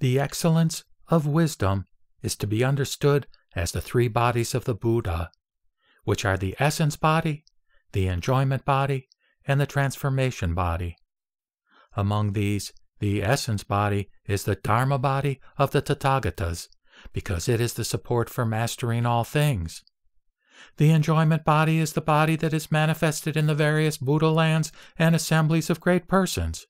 The excellence of wisdom is to be understood as the three bodies of the Buddha, which are the essence body, the enjoyment body, and the transformation body. Among these, the essence body is the Dharma body of the Tathagatas, because it is the support for mastering all things. The enjoyment body is the body that is manifested in the various Buddha lands and assemblies of great persons.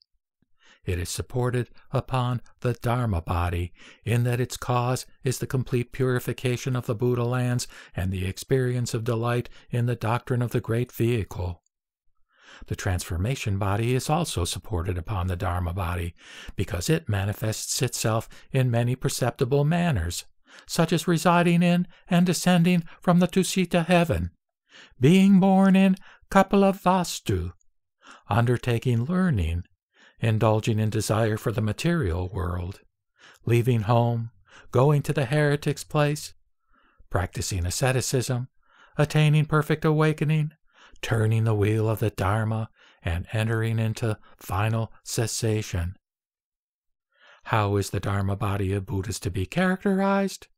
It is supported upon the Dharma body, in that its cause is the complete purification of the Buddha lands and the experience of delight in the doctrine of the great vehicle. The transformation body is also supported upon the Dharma body, because it manifests itself in many perceptible manners, such as residing in and descending from the Tusita heaven, being born in Kapilavastu, undertaking learning, indulging in desire for the material world, leaving home, going to the heretic's place, practicing asceticism, attaining perfect awakening, turning the wheel of the Dharma, and entering into final cessation. How is the Dharma body of Buddhas to be characterized?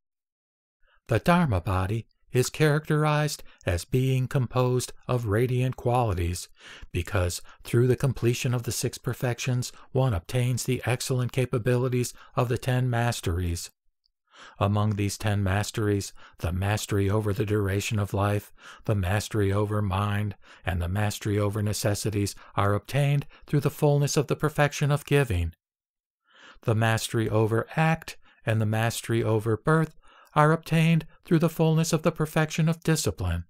The Dharma body is characterized as being composed of radiant qualities, because through the completion of the six perfections one obtains the excellent capabilities of the ten masteries. Among these ten masteries, the mastery over the duration of life, the mastery over mind, and the mastery over necessities are obtained through the fullness of the perfection of giving. The mastery over act and the mastery over birth are obtained through the fullness of the perfection of discipline.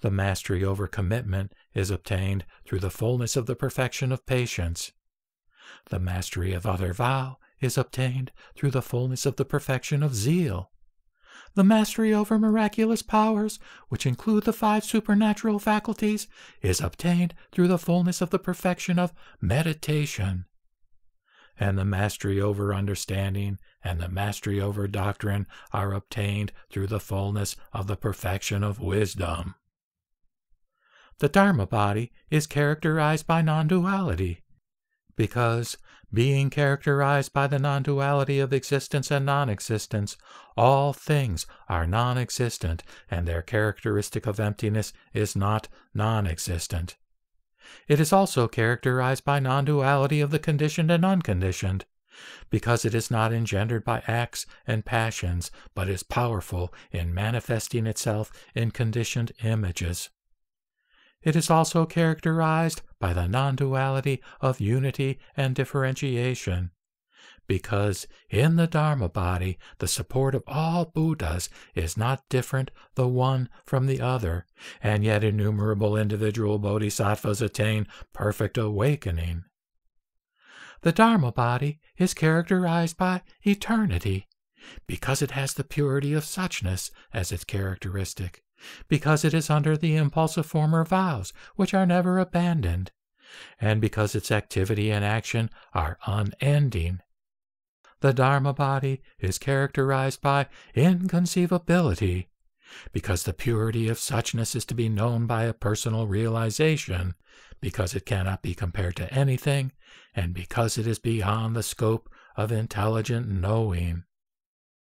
The mastery over commitment is obtained through the fullness of the perfection of patience. The mastery of other vow is obtained through the fullness of the perfection of zeal. The mastery over miraculous powers, which include the five supernatural faculties, is obtained through the fullness of the perfection of meditation and the mastery over understanding and the mastery over doctrine are obtained through the fullness of the perfection of wisdom. The Dharma body is characterized by non duality, because, being characterized by the non duality of existence and non existence, all things are non existent, and their characteristic of emptiness is not non existent. It is also characterized by non duality of the conditioned and unconditioned, because it is not engendered by acts and passions, but is powerful in manifesting itself in conditioned images. It is also characterized by the non duality of unity and differentiation because in the Dharma body, the support of all Buddhas is not different the one from the other, and yet innumerable individual bodhisattvas attain perfect awakening. The Dharma body is characterized by eternity, because it has the purity of suchness as its characteristic, because it is under the impulse of former vows, which are never abandoned, and because its activity and action are unending. The Dharma body is characterized by inconceivability, because the purity of suchness is to be known by a personal realization, because it cannot be compared to anything, and because it is beyond the scope of intelligent knowing.